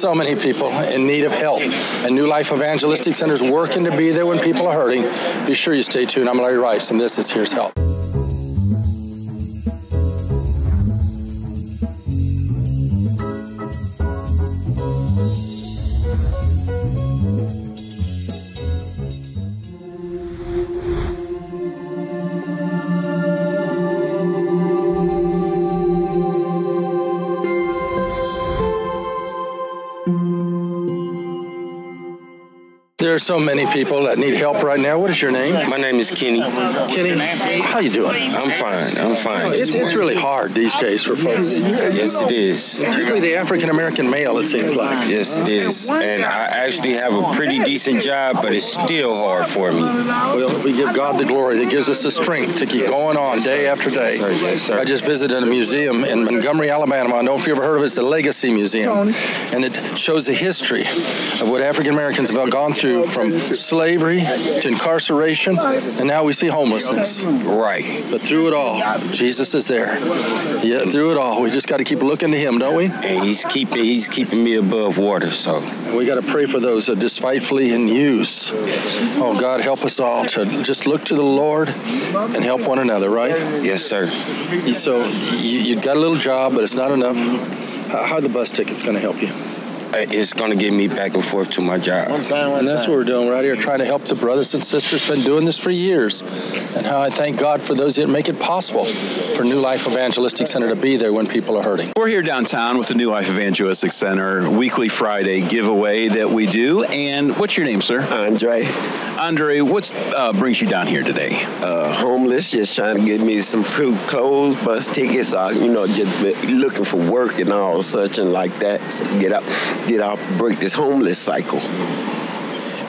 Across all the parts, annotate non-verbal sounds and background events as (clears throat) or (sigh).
so many people in need of help, and New Life Evangelistic Center is working to be there when people are hurting. Be sure you stay tuned. I'm Larry Rice, and this is Here's Help. So many people that need help right now. What is your name? My name is Kenny. Kenny, how you doing? I'm fine. I'm fine. It's, it's really hard these days for folks. Yes, it is. Particularly the African American male, it seems like. Yes, it is. And I actually have a pretty decent job, but it's still hard for me. Well, we give God the glory that gives us the strength to keep going on day after day. Yes, sir. I just visited a museum in Montgomery, Alabama. I don't know if you ever heard of it. It's the Legacy Museum. And it shows the history of what African Americans have gone through from slavery to incarceration, and now we see homelessness. Right. But through it all, Jesus is there. Yeah, through it all, we just got to keep looking to Him, don't we? And he's keeping he's keeping me above water. So we got to pray for those that despitefully in use. Oh, God, help us all to just look to the Lord and help one another, right? yes, sir. So you, you got a little job, but it's not enough. How, how are the bus tickets going to help you? Uh, It's gonna get me back and forth to my job. And that's what we're doing right here, trying to help the brothers and sisters. Been doing this for years, and how I thank God for those that make it possible for New Life Evangelistic Center to be there when people are hurting. We're here downtown with the New Life Evangelistic Center weekly Friday giveaway that we do. And what's your name, sir? Andre, Andre, what uh, brings you down here today? uh, homeless, just trying to get me some food, clothes, bus tickets, uh, you know, just looking for work and all such and like that. So get out, get out, break this homeless cycle.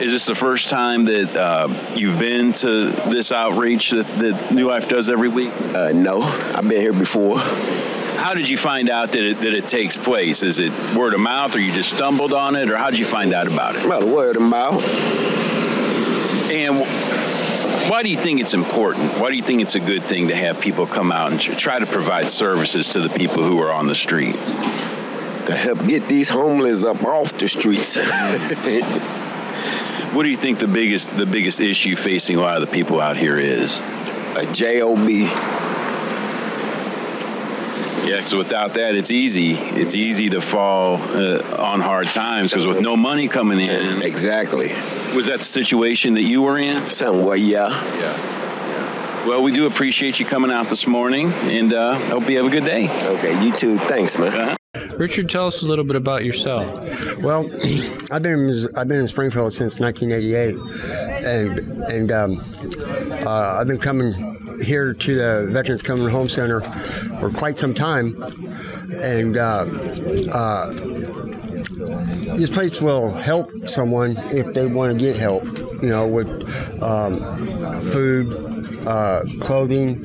Is this the first time that uh, you've been to this outreach that, that New Life does every week? Uh, no, I've been here before. How did you find out that it, that it takes place? Is it word of mouth, or you just stumbled on it, or how did you find out about it? About word of mouth. And why do you think it's important? Why do you think it's a good thing to have people come out and try to provide services to the people who are on the street? to help get these homeless up off the streets. (laughs) What do you think the biggest the biggest issue facing a lot of the people out here is? a job. Yeah, because without that, it's easy. It's easy to fall uh, on hard times because with no money coming in, Exactly. was that the situation that you were in? Somewhat, yeah. Yeah. Well, we do appreciate you coming out this morning, and uh, hope you have a good day. Okay, you too. Thanks, man. Uh-huh. Richard, tell us a little bit about yourself. Well, (clears throat) I've been I've been in Springfield since 1988, and and um, uh, I've been coming here to the Veterans Coming Home Center for quite some time, and uh, uh, this place will help someone if they want to get help. You know, with um, food, uh, clothing,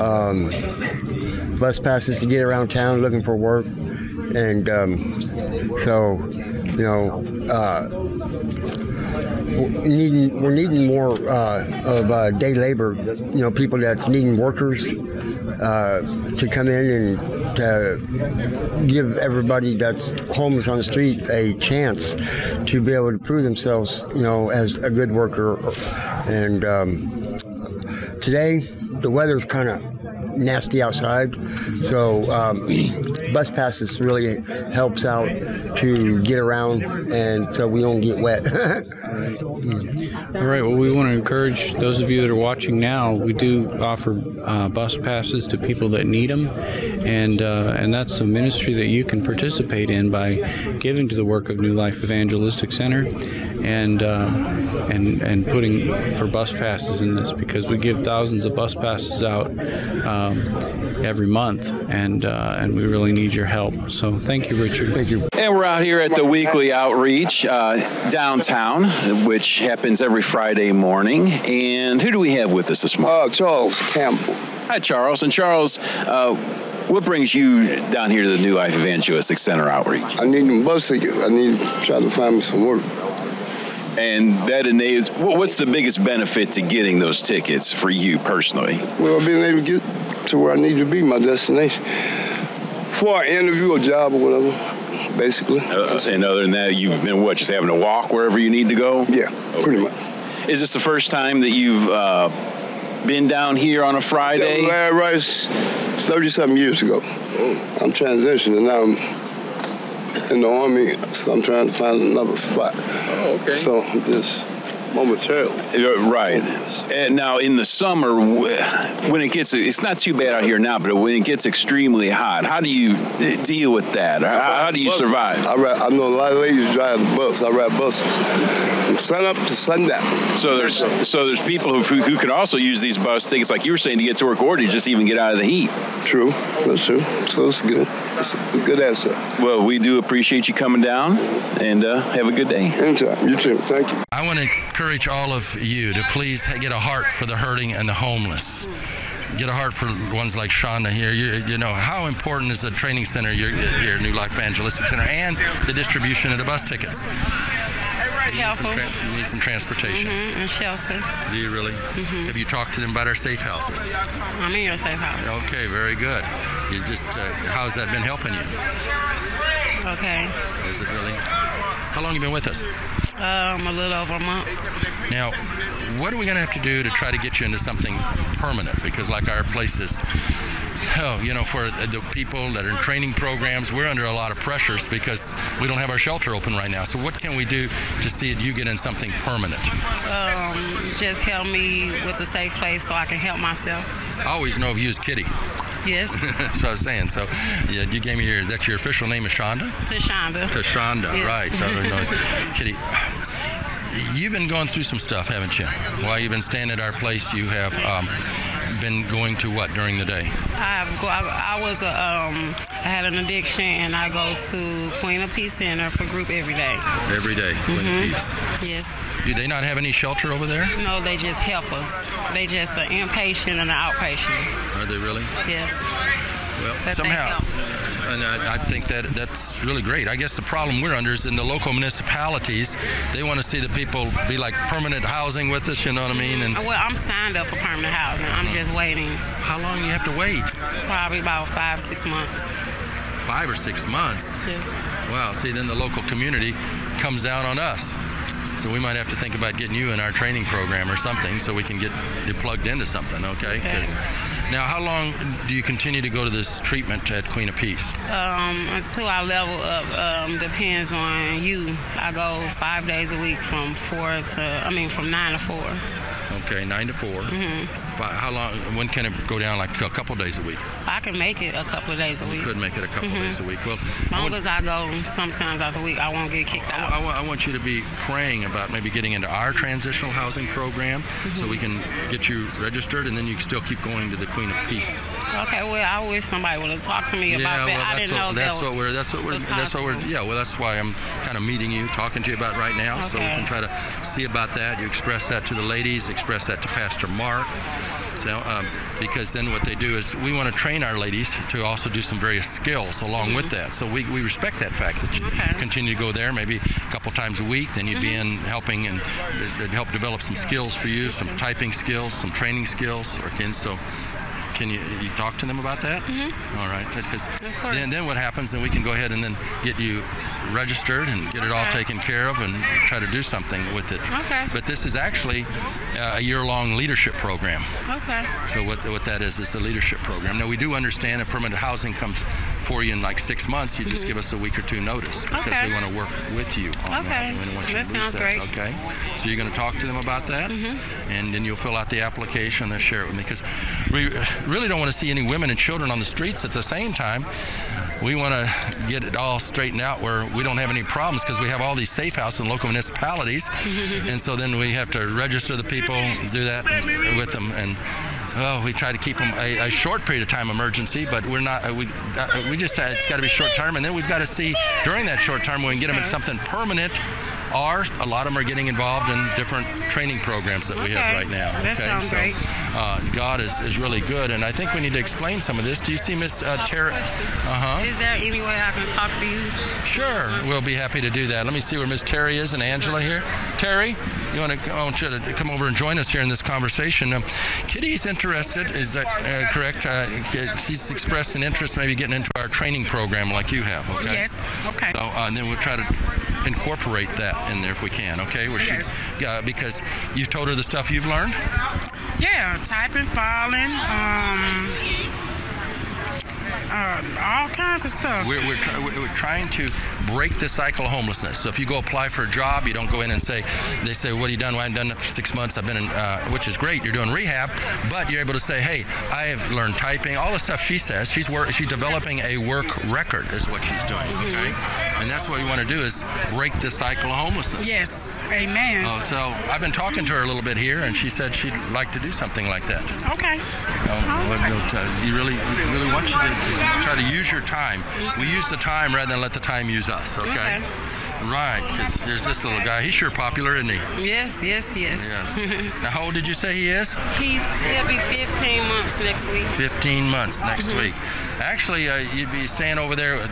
um, bus passes to get around town looking for work, and um, so you know. We're needing we're needing more uh, of uh, day labor. You know, people that's needing workers uh, to come in and to give everybody that's homeless on the street a chance to be able to prove themselves. You know, as a good worker. And um, today the weather's kind of nasty outside, so um, bus passes really helps out to get around, and so we don't get wet. (laughs) All right. Well, we want to encourage those of you that are watching now. We do offer uh, bus passes to people that need them, and uh, and that's a ministry that you can participate in by giving to the work of New Life Evangelistic Center, and uh, and and putting for bus passes in this because we give thousands of bus passes out um, every month, and uh, and we really need your help. So thank you, Richard. Thank you. And we're out here at the weekly outreach uh, downtown, which happens every Friday morning. And who do we have with us this morning? Uh, Charles Campbell. Hi, Charles. And Charles, uh, what brings you down here to the New Life Evangelistic Center outreach? I need them bus tickets. I need to try to find me some work. And that enables, what's the biggest benefit to getting those tickets for you personally? Well, being able to get to where I need to be, my destination. For an interview or job or whatever, basically. Uh, and other than that, you've been what? Just having to walk wherever you need to go? Yeah, pretty much. Is this the first time that you've uh, been down here on a Friday? Yeah, Larry Rice, 30 something years ago. I'm transitioning now. I'm in the army, so I'm trying to find another spot. Oh, okay. So just momentarily. Right. And now in the summer, when it gets, it's not too bad out here now, but when it gets extremely hot, how do you uh, deal with that? How, how do you survive? I, ride, I know a lot of ladies drive the bus. I ride buses from sun up to sundown. So there's so there's people who, who can also use these bus tickets, like you were saying, to get to work or to just even get out of the heat. True, that's true. So it's good. It's a good asset. Well, we do appreciate you coming down, and uh, have a good day. Anytime. You too. Thank you. I want to encourage all of you to please get a heart for the hurting and the homeless. Get a heart for ones like Shonda here. You, you know, how important is the training center, your, your New Life Evangelistic Center, and the distribution of the bus tickets? You need some, Helpful. tra- you need some transportation. hmm And shelter. Do you really? Have you talked to them about our safe houses? I'm in your safe house. Okay, very good. You just, uh, how's that been helping you? Okay. Is it really? How long you been with us? Um, a little over a month. Now, what are we going to have to do to try to get you into something permanent? Because, like our places, you know, for the people that are in training programs, we're under a lot of pressures because we don't have our shelter open right now. So, what can we do to see that you get in something permanent? Um, just help me with a safe place so I can help myself. I always know of you as Kitty. Yes. (laughs) so I was saying. So, yeah, you gave me your that's your official name is Shonda. to Shonda. To Shonda, Yes. right? So. (laughs) Kitty. You've been going through some stuff, haven't you? While you've been staying at our place, you have um, been going to what during the day? I, I, I was a, um, I had an addiction and I go to Queen of Peace Center for group every day. Every day, with Mhm. peace. Yes. Do they not have any shelter over there? No, they just help us. They just an inpatient and an outpatient. Are they really? Yes. Well, But somehow. And I, I think that that's really great. I guess the problem we're under is in the local municipalities. They want to see the people be like permanent housing with us. You know what I mean? And Well, I'm signed up for permanent housing. I'm just waiting. how long you have to wait? Probably about five, six months. Five or six months. Yes. Wow. See, then the local community comes down on us. So we might have to think about getting you in our training program or something, so we can get you plugged into something. Okay? 'Cause- now, how long do you continue to go to this treatment at Queen of Peace? Um, until I level up, um, depends on you. I go five days a week from four to, I mean, from nine to four. Okay, nine to 4 Mhm. Fi- How long? When can it go down? Like a couple days a week? I can make it a couple of days a week. Could make it a couple Mhm. days a week. Well, As long as I go sometimes out the week, I won't get kicked I, out. I I want you to be praying about maybe getting into our transitional housing program, so we can get you registered, and then you can still keep going to the Queen of Peace. Okay, well, I wish somebody would have talked to me yeah, about that. I that's didn't what, know that's that what we're that's what we're that's what we're yeah. Well, that's why I'm kind of meeting you, talking to you about right now, so we can try to see about that. You express that to the ladies, express that to Pastor Mark. So, um, because then what they do is we want to train our ladies to also do some various skills along with that. So we, we respect that fact that you continue to go there maybe a couple times a week. Then you'd be in helping and they'd help develop some skills for you, some typing skills, some training skills. Or so. Can you, you talk to them about that? Mm-hmm. All right, because then, then what happens? Then we can go ahead and then get you registered and get it all taken care of and try to do something with it. Okay. But this is actually uh, a year-long leadership program. Okay. So what, what that is is a leadership program. Now we do understand if permanent housing comes for you in like six months, you just give us a week or two notice because Mm-hmm. Okay. we want to work with you on that. Okay. We want you That to sounds that. great. Okay. So you're going to talk to them about that, Mm-hmm. and then you'll fill out the application. They'll share it with me because we really don't want to see any women and children on the streets at the same time. We want to get it all straightened out where we don't have any problems because we have all these safe houses in local municipalities, (laughs) and so then we have to register the people, do that with them, and oh, we try to keep them a, a short period of time emergency, but we're not. Uh, we uh, we just uh, it's got to be short term, and then we've got to see during that short term we can get them in something permanent or a lot of them are getting involved in different training programs that we have right now. That okay, sounds so great. Uh, God is, is really good, and I think we need to explain some of this. Do you see Miss uh, Tara? Uh huh. Is there any way I can talk to you? Sure, we'll be happy to do that. Let me see where Miss Terry is and Angela here. Terry, you want to? I want you to come over and join us here in this conversation. Um, Kitty's interested. Is that uh, correct? Uh, she's expressed an interest, maybe getting into our training program like you have. Okay. Yes. Okay. So, uh, and then we'll try to incorporate that in there if we can. Okay. Where she, Yes. uh, because you've told her the stuff you've learned. Yeah, typing, filing, um, uh, all kinds of stuff. We're, we're, try, we're we're trying to break the cycle of homelessness. So if you go apply for a job, you don't go in and say, they say, what have you done? Well, I haven't done it for six months. I've been in, uh, which is great. You're doing rehab, but you're able to say, hey, I have learned typing, all the stuff she says. She's work, she's developing a work record is what she's doing. Okay. And that's what we want to do is break the cycle of homelessness. Yes, amen. Oh, so I've been talking to her a little bit here, and she said she'd like to do something like that. Okay. Um, T- you really, we really want you to try to use your time. We use the time rather than let the time use us. Okay. Okay. Right, because there's this little guy. He's sure popular, isn't he? Yes, yes, yes. Yes. (laughs) now, how old did you say he is? He's he'll be 15 months next week. 15 months next Mhm. week. Actually, uh, you'd be staying over there uh,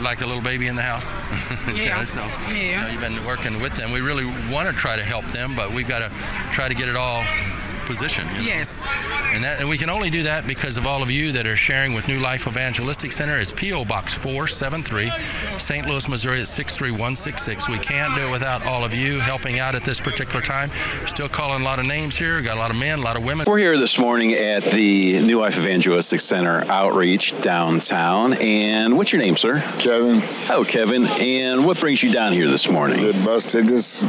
like a little baby in the house. (laughs) Yeah. so, Yeah. so you've been working with them. We really want to try to help them, but we've got to try to get it all positioned. you know? Yes. And that, and we can only do that because of all of you that are sharing with New Life Evangelistic Center. It's PO Box 473, St. Louis, Missouri at 63166. We can't do it without all of you helping out at this particular time. Still calling a lot of names here. Got a lot of men, a lot of women. We're here this morning at the New Life Evangelistic Center outreach downtown. And what's your name, sir? Kevin. Hello, Kevin. And what brings you down here this morning? Get bus tickets.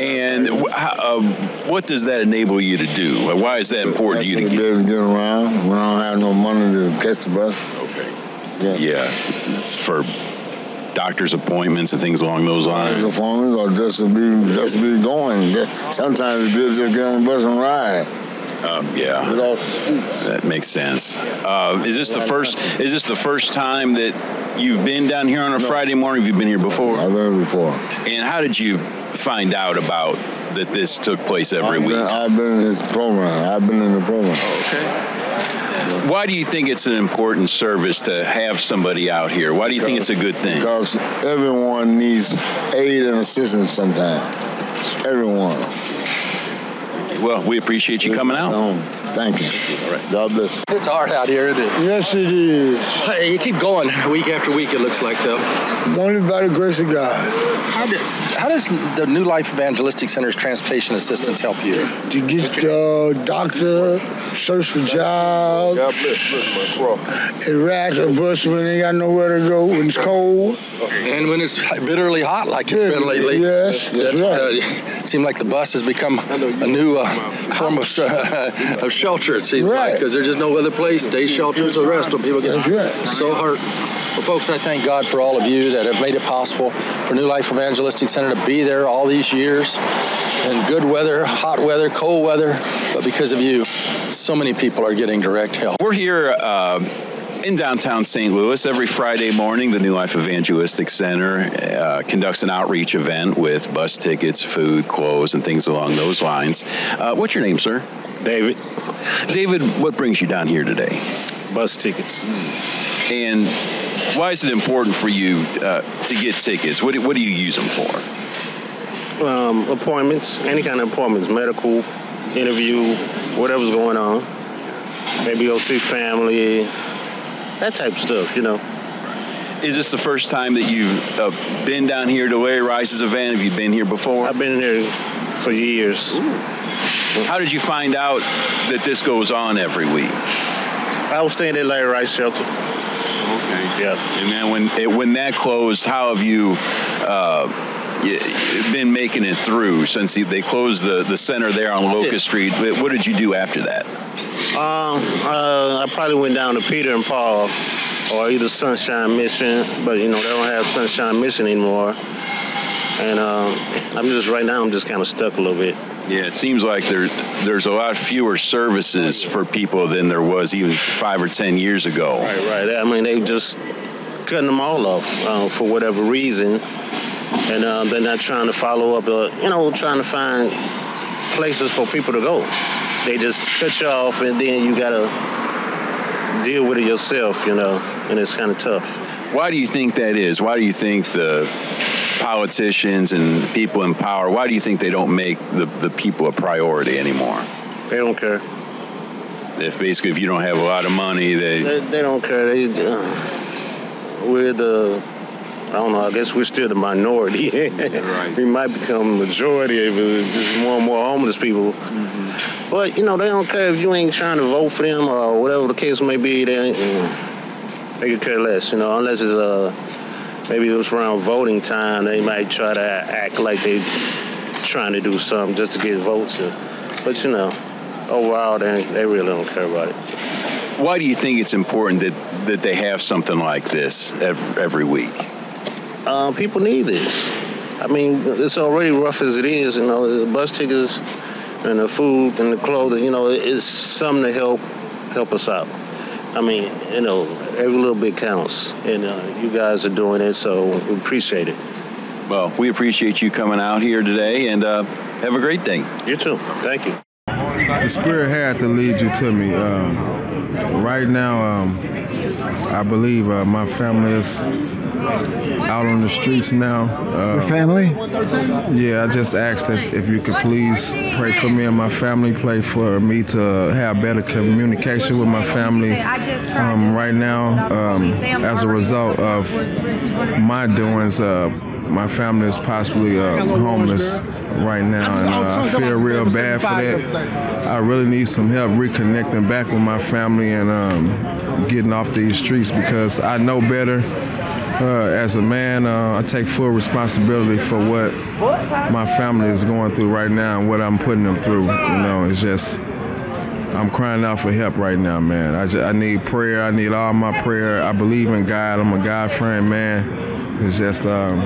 And wh- uh, what does that enable you to do? Why is that important to you to be get? able to get around when I don't have no money to catch the bus. Okay. Yeah, it's, it's for doctor's appointments and things along those lines. Performance or just to be just to be going. Sometimes it's good just get on the bus and ride. Um, yeah, that makes sense. Uh, is this the first? Is this the first time that you've been down here on a Friday morning? Have you been here before? I've been before. And how did you find out about that this took place every I've week? Been, I've been in this program. I've been in the program. Oh, okay. Why do you think it's an important service to have somebody out here? Why do you think it's a good thing? Because everyone needs aid and assistance sometimes. Everyone. Well, we appreciate you coming out. Um, Thank you. All right. God bless. It's hard out here, isn't it? Yes, it is. Hey, you keep going week after week, it looks like, though. Only by the grace of God. How, did, how does the New Life Evangelistic Center's transportation assistance help you? To get uh, doctor, search for jobs, and ride a bus when they got nowhere to go when it's cold. And when it's bitterly hot like it's been lately. Yes, that's right. Uh, seems like the bus has become a new uh, form of, uh, of shelter, it seems like, because there's just no other place. Day shelters, the rest when people get so hurt. Well, folks, I thank God for all of you that have made it possible for New Life Evangelistic Center to be there all these years in good weather, hot weather, cold weather. But because of you, so many people are getting direct help. We're here uh, in downtown St. Louis every Friday morning. The New Life Evangelistic Center uh, conducts an outreach event with bus tickets, food, clothes, and things along those lines. Uh, what's your name, sir? David. David, what brings you down here today? Bus tickets. And why is it important for you uh, to get tickets? What do, what do you use them for? Um, appointments, any kind of appointments, medical, interview, whatever's going on. Maybe go see family, that type of stuff, you know. Is this the first time that you've uh, been down here to Larry Rice's event? Have you been here before? I've been here for years. How did you find out that this goes on every week? I was staying at Larry Rice Shelter. Okay. Yeah. And then when it, when that closed, how have you uh, been making it through since they closed the, the center there on Locust Street? What did you do after that? Um, uh, I probably went down to Peter and Paul or either Sunshine Mission, but you know, they don't have Sunshine Mission anymore. And um, I'm just, right now, I'm just kind of stuck a little bit. Yeah, it seems like there there's a lot fewer services for people than there was even five or ten years ago. Right, right. I mean, they just cutting them all off uh, for whatever reason. and uh, they're not trying to follow up, uh, you know, trying to find places for people to go. They just cut you off, and then you gotta deal with it yourself, you know, and it's kind of tough. Why do you think that is? Why do you think the politicians and people in power, why do you think they don't make the, the people a priority anymore? They don't care. If basically if you don't have a lot of money, they They, they don't care. They, uh, we're the, I don't know, I guess we're still the minority. (laughs) right. we might become majority if there's more and more homeless people. But, you know, they don't care if you ain't trying to vote for them or whatever the case may be. They, mm, they could care less, you know, unless it's uh, maybe it was around voting time. They might try to act like they trying to do something just to get votes. But, you know, overall, they, they really don't care about it. why do you think it's important that, that they have something like this every, every week? Uh, people need this. I mean, it's already rough as it is. You know, the bus tickets and the food and the clothing. You know, it's something to help help us out. I mean, you know, every little bit counts, and uh, you guys are doing it, so we appreciate it. Well, we appreciate you coming out here today, and uh, have a great day. You too. Thank you. The spirit had to lead you to me. Um, right now, um, I believe uh, my family is out on the streets now. Uh, Your family? Yeah, I just asked if, if you could please pray for me and my family, pray for me to have better communication with my family. Um, right now, um, as a result of my doings, uh, my family is possibly uh, homeless right now, and uh, I feel real bad for that. I really need some help reconnecting back with my family and um, getting off these streets because I know better. Uh, as a man, uh, I take full responsibility for what my family is going through right now and what I'm putting them through. You know, it's just I'm crying out for help right now, man. I, just, I need prayer. I need all my prayer. I believe in God. I'm a God friend, man. It's just um,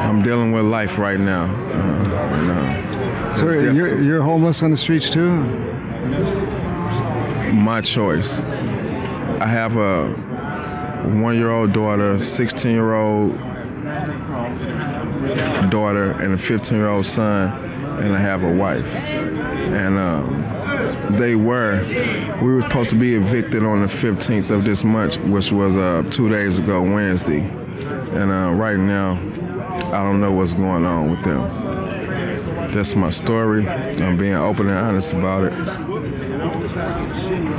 I'm dealing with life right now. Uh, and, uh, So you're, you're homeless on the streets too? my choice. I have a one-year-old daughter, 16-year-old daughter, and a 15-year-old son, and I have a wife. And um, they were, we were supposed to be evicted on the 15th of this month, which was uh, two days ago, Wednesday. And uh, right now, I don't know what's going on with them. That's my story. I'm being open and honest about it. I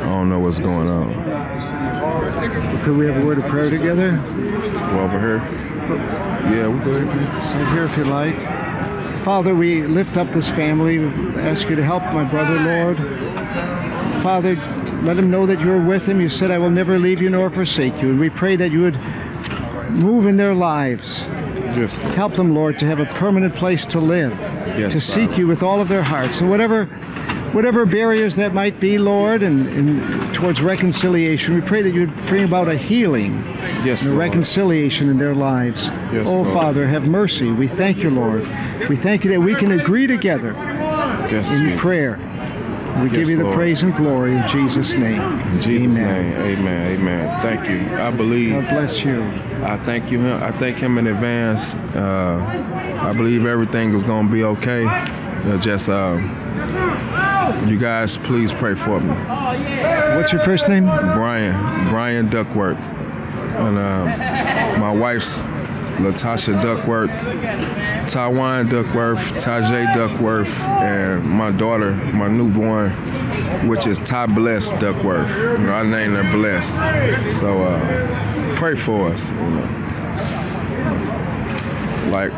don't know what's going on. Could we have a word of prayer together? Go over here. Yeah, we go ahead. Right here if you like. Father, we lift up this family. We ask you to help my brother, Lord. Father, let him know that you're with him. You said, I will never leave you nor forsake you. And we pray that you would move in their lives. Yes. Help them, Lord, to have a permanent place to live, Yes, to seek Father. you with all of their hearts. And whatever whatever barriers that might be, Lord, and, and towards reconciliation, we pray that you would bring about a healing Yes, and a reconciliation in their lives. Yes, oh, Lord. Father, have mercy. We thank you, Lord. We thank you that we can agree together Yes, in Jesus. prayer. We give you the Lord. praise and glory in Jesus' name. In Jesus' Amen. name, amen, amen. Thank you. I believe. God bless you. I thank you. I thank him in advance. Uh, I believe everything is going to be okay. Uh, just uh, you guys, please pray for me. What's your first name? Brian. Brian Duckworth. And um, my wife's Latasha Duckworth, Taiwan Duckworth, Tajay Duckworth, and my daughter, my newborn, which is Ty Bless Duckworth. You know, I named her Bless. So uh, pray for us. You know. Like,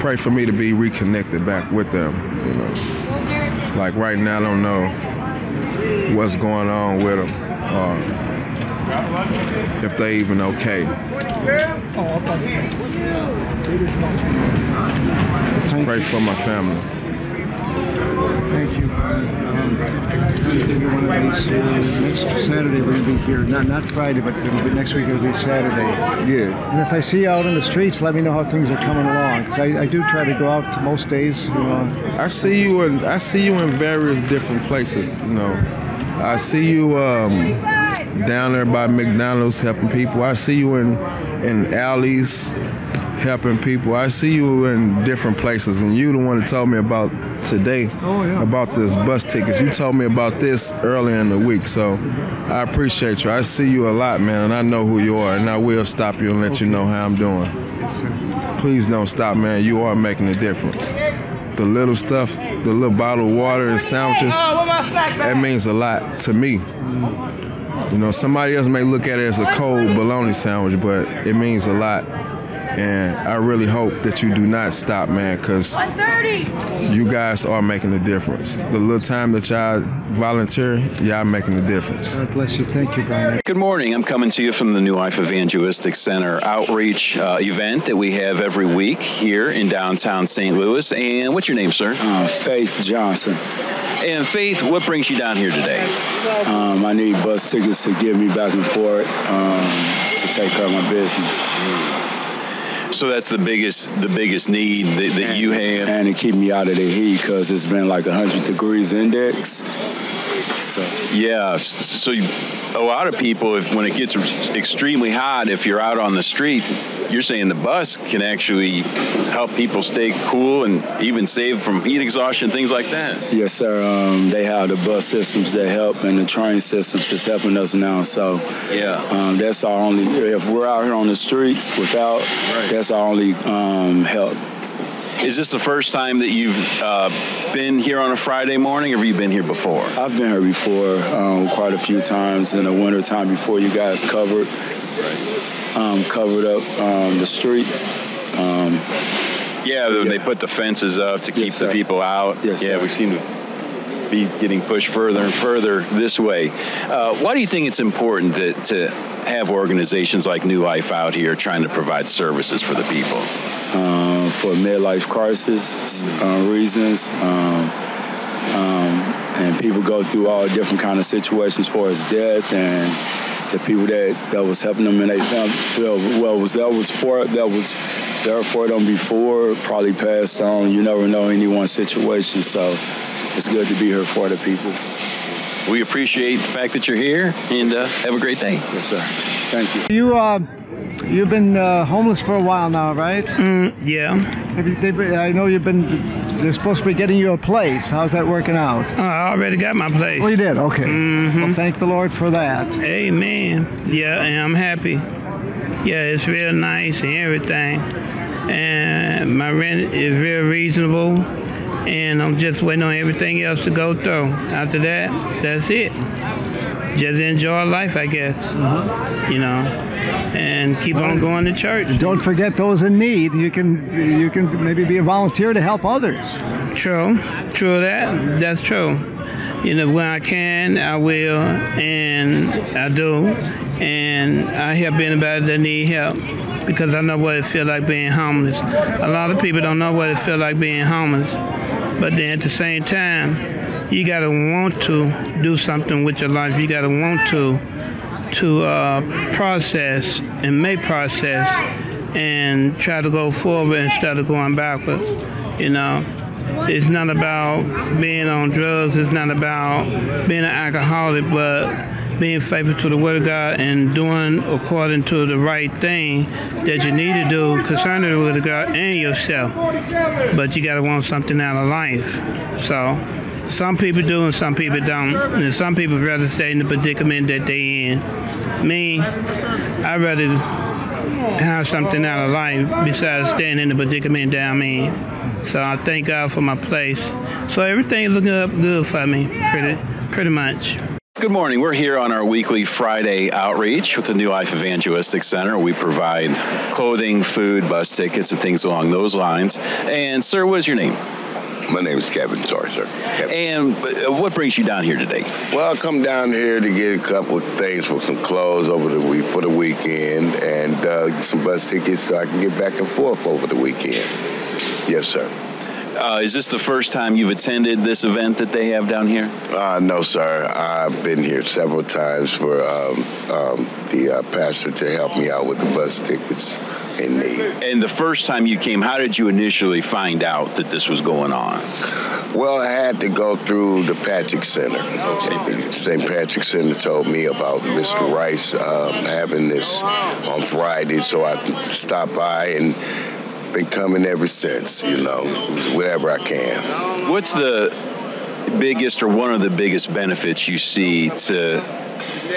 pray for me to be reconnected back with them. You know, like right now, I don't know what's going on with them, or if they even okay. Oh, Just pray for my family. Thank you. Um, one of these, next Saturday we're going to be here. Not not Friday, but be, next week it'll be Saturday. Yeah. And if I see you out in the streets, let me know how things are coming along. 'Cause I, I do try to go out to most days. You know. I see you in I see you in various different places. You know, I see you um, down there by McDonald's helping people. I see you in in alleys helping people. I see you in different places, and you the one that told me about today oh, yeah. about this bus tickets. You told me about this earlier in the week, so I appreciate you. I see you a lot, man, and I know who you are, and I will stop you and let okay. you know how I'm doing. Yes, Please don't stop, man. You are making a difference. The little stuff, the little bottle of water and sandwiches, that means a lot to me. You know, somebody else may look at it as a cold bologna sandwich, but it means a lot and I really hope that you do not stop, man, because you guys are making a difference. The little time that y'all volunteer, y'all making a difference. God bless you. Thank you, Brian. Good morning. I'm coming to you from the New Life Evangelistic Center outreach uh, event that we have every week here in downtown St. Louis. And what's your name, sir? Uh, Faith Johnson. And Faith, what brings you down here today? Um, I need bus tickets to get me back and forth um, to take care of my business. So that's the biggest the biggest need that, that you have, and to keep me out of the heat because it's been like hundred degrees index. So yeah, so you, a lot of people, if when it gets extremely hot, if you're out on the street, you're saying the bus can actually help people stay cool and even save from heat exhaustion, things like that. Yes, sir. Um, they have the bus systems that help, and the train systems is helping us now. So yeah, um, that's our only. If we're out here on the streets without, right. that's our only um, help. Is this the first time that you've uh, been here on a Friday morning, or have you been here before? I've been here before, um, quite a few times in the winter time before you guys covered. Right um, covered up um, the streets. Um, yeah, yeah, they put the fences up to keep yes, the people out. Yes, yeah, sir. we seem to be getting pushed further and further this way. Uh, why do you think it's important to, to have organizations like New Life out here trying to provide services for the people? Um, for midlife crisis uh, reasons. Um, um, and people go through all different kind of situations for his death and the people that, that was helping them and they found well, well was that was for that was there for them before probably passed on. You never know any one situation, so it's good to be here for the people. We appreciate the fact that you're here and uh, have a great day. Yes, sir. Thank you. You uh, you've been uh, homeless for a while now, right? Mm, yeah. You, I know you've been they're supposed to be getting you a place. How's that working out? Oh, I already got my place. Well, you did? Okay. Mm-hmm. Well, thank the Lord for that. Amen. Yeah, and I'm happy. Yeah, it's real nice and everything. And my rent is very reasonable. And I'm just waiting on everything else to go through. After that, that's it. Just enjoy life, I guess. You know and keep on going to church. Don't forget those in need. You can you can maybe be a volunteer to help others. True, true that. That's true. You know, when I can, I will, and I do, and I help anybody that need help because I know what it feels like being homeless. A lot of people don't know what it feels like being homeless, but then at the same time, you gotta want to do something with your life. You gotta want to to uh, process and make process and try to go forward instead of going backwards. You know, it's not about being on drugs. It's not about being an alcoholic, but being faithful to the Word of God and doing according to the right thing that you need to do concerning the Word of God and yourself. But you got to want something out of life. So some people do and some people don't. And some people rather stay in the predicament that they in. Me, I'd rather have something out of life besides staying in the predicament that I'm in. So I thank God for my place. So everything looking up good for me, pretty pretty much. Good morning. We're here on our weekly Friday outreach with the New Life Evangelistic Center. We provide clothing, food, bus tickets, and things along those lines. And, sir, what is your name? My name is Kevin. Sorry, sir. Kevin. And uh, what brings you down here today? Well, I come down here to get a couple of things for some clothes over the week for the weekend, and uh, some bus tickets so I can get back and forth over the weekend. Yes, sir. Uh, is this the first time you've attended this event that they have down here? Uh, no, sir. I've been here several times for um, um, the uh, pastor to help me out with the bus tickets in need. And the first time you came, how did you initially find out that this was going on? Well, I had to go through the Patrick Center. St. Patrick Center told me about Mr. Rice um, having this on Friday, so I stopped by and been coming ever since, you know, whatever I can. What's the biggest or one of the biggest benefits you see to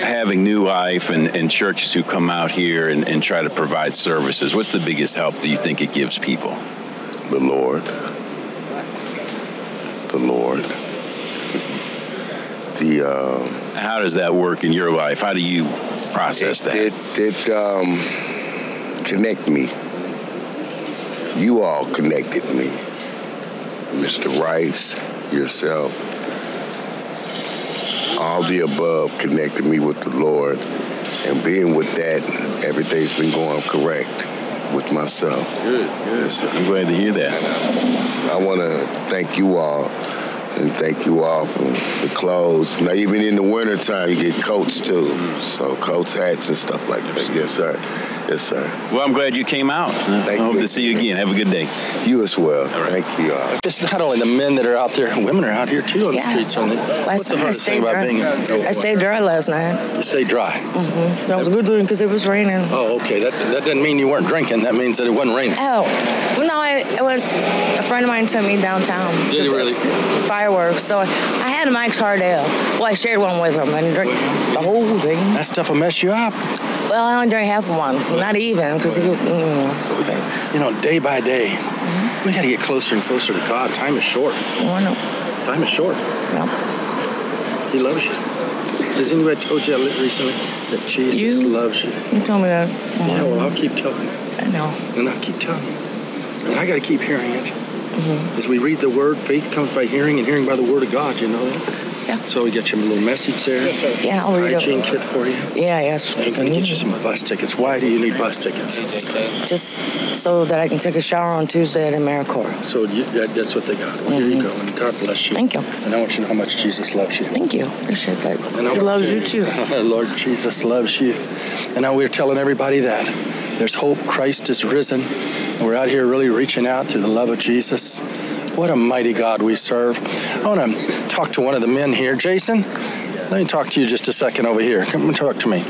having New Life and, and churches who come out here and, and try to provide services? What's the biggest help that you think it gives people? The Lord. The Lord. The um, How does that work in your life? How do you process that? It, it um, connect me. You all connected me. Mr. Rice, yourself, all the above connected me with the Lord. And being with that, everything's been going correct with myself. Good, good. I'm glad to hear that. I want to thank you all and thank you all for the clothes. Now, even in the wintertime, you get coats too. So, coats, hats, and stuff like that. Yes, sir. Yes, sir. Well, I'm glad you came out. I hope to see you again. Have a good day. You as well. Thank you all. It's not only the men that are out there, women are out here too on Yeah. the streets. On the, what's the I hardest stayed thing about dry. being I stayed dry last night. You stay dry. hmm That was a good thing because it was raining. Oh, okay. That that doesn't mean you weren't drinking. That means that it wasn't raining. Oh, no, I, I went, a friend of mine took me downtown. Did he to really? Fireworks. So I had a Mike's Hardale. Well, I shared one with him and drank the whole thing. That stuff will mess you up. Well, I only drank half of one. Not even because he, mm, You know, day by day, we got to get closer and closer to God. Time is short. oh, I know. Time is short. Yeah. He loves you. Has anybody told you that recently that Jesus You- loves you? You told me that. Yeah, well, I'll keep telling you. I know. And I'll keep telling you. And I got to keep hearing it. Mm-hmm. As we read the Word, faith comes by hearing, and hearing by the Word of God. You know that. Yeah. So we get you a little message there. Yeah, I'll read it. Hygiene kit for you. Yeah, yes. And to get you some bus tickets. Why do you need bus tickets? Just so that I can take a shower on Tuesday at AmeriCorps. So you, that, that's what they got. Well, Here you mm-hmm. go, and God bless you. Thank you. And I want you to know how much Jesus loves you. Thank you. Appreciate that. And He loves you too. (laughs) Lord Jesus loves you. And now we're telling everybody that there's hope. Christ is risen. And we're out here really reaching out through the love of Jesus. What a mighty God we serve. I want to talk to one of the men here. Jason, let me talk to you just a second over here. Come and talk to me.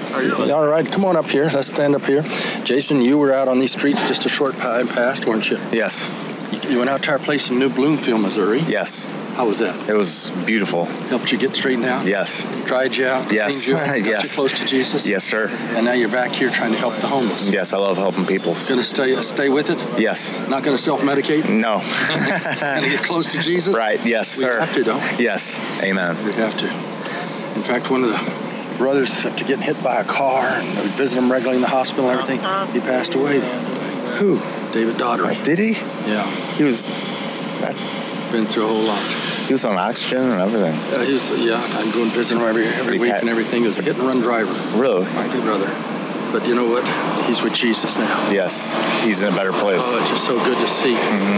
All right, come on up here. Let's stand up here. Jason, you were out on these streets just a short time past, weren't you? Yes. You- You went out to our place in New Bloomfield, Missouri. Yes. How was that? It was beautiful. Helped you get straightened out? Yes. Dried you out? Yes. you (laughs) got you Yes. close to Jesus? Yes, sir. And now you're back here trying to help the homeless. Yes, I love helping people. Gonna stay stay with it? Yes. Not gonna self-medicate? No. (laughs) (laughs) gonna get close to Jesus? Right. Yes, We sir. have to, don't we? Yes. Amen. we? have to. In fact, one of the brothers, after getting hit by a car, and we visit him regularly in the hospital and everything, he passed away. Who? David Daughtery. Did he? Yeah. He was. Been through a whole lot. He was on oxygen and everything. Uh, he was, yeah, I'm going to visit him every every week and everything. He was a hit and run driver. Really? My good brother. But you know what? He's with Jesus now. Yes. He's in a better place. Oh, it's just so good to see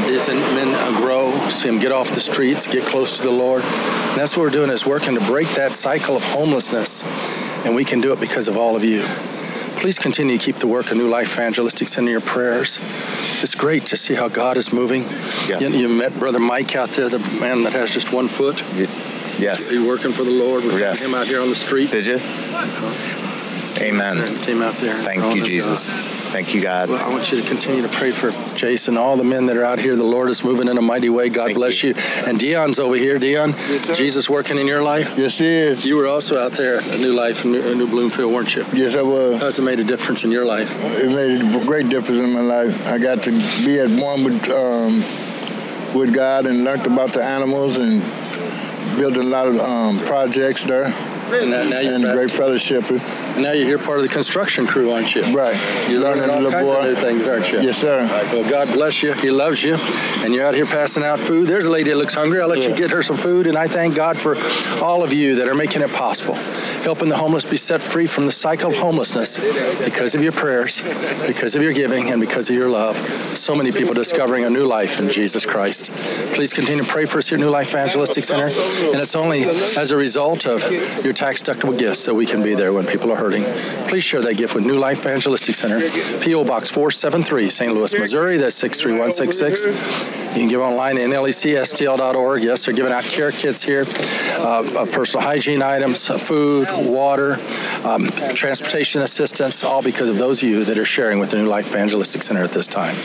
these men uh, grow, see them get off the streets, get close to the Lord. And that's what we're doing is working to break that cycle of homelessness. And we can do it because of all of you. Please continue to keep the work of New Life Evangelistic Center in your prayers. It's great to see how God is moving. You, you met Brother Mike out there, the man that has just one foot. Yes. He working for the Lord. We Yes. him out here on the street. Did you? Uh-huh. Amen. Came out there. Thank you, Jesus. Thank you, God. Well, I want you to continue to pray for Jason, all the men that are out here. The Lord is moving in a mighty way. God bless you. And Dion's over here. Dion, Jesus working in your life? Yes, he is. You were also out there at New Life in New, in New Bloomfield, weren't you? Yes, I was. How's it made a difference in your life? It made a great difference in my life. I got to be at one with um, with God and learned about the animals and built a lot of um, projects there. And now, now you're and back- great fellowship. Now you're here part of the construction crew, aren't you? Right. You're learning Learning all kinds of new things, aren't you? Yes, sir. Well, God bless you. He loves you. And you're out here passing out food. There's a lady that looks hungry. I'll let you get her some food. And I thank God for all of you that are making it possible, helping the homeless be set free from the cycle of homelessness because of your prayers, because of your giving, and because of your love. So many people discovering a new life in Jesus Christ. Please continue to pray for us here at New Life Evangelistic Center. And it's only as a result of your tax deductible gifts that we can be there when people are hurting. Hurting. Please share that gift with New Life Evangelistic Center, P.O. Box 473, St. Louis, Missouri. That's 63166. You can give online at nlecstl.org. Yes, they're giving out care kits here uh, personal hygiene items, uh, food, water, um, transportation assistance, all because of those of you that are sharing with the New Life Evangelistic Center at this time.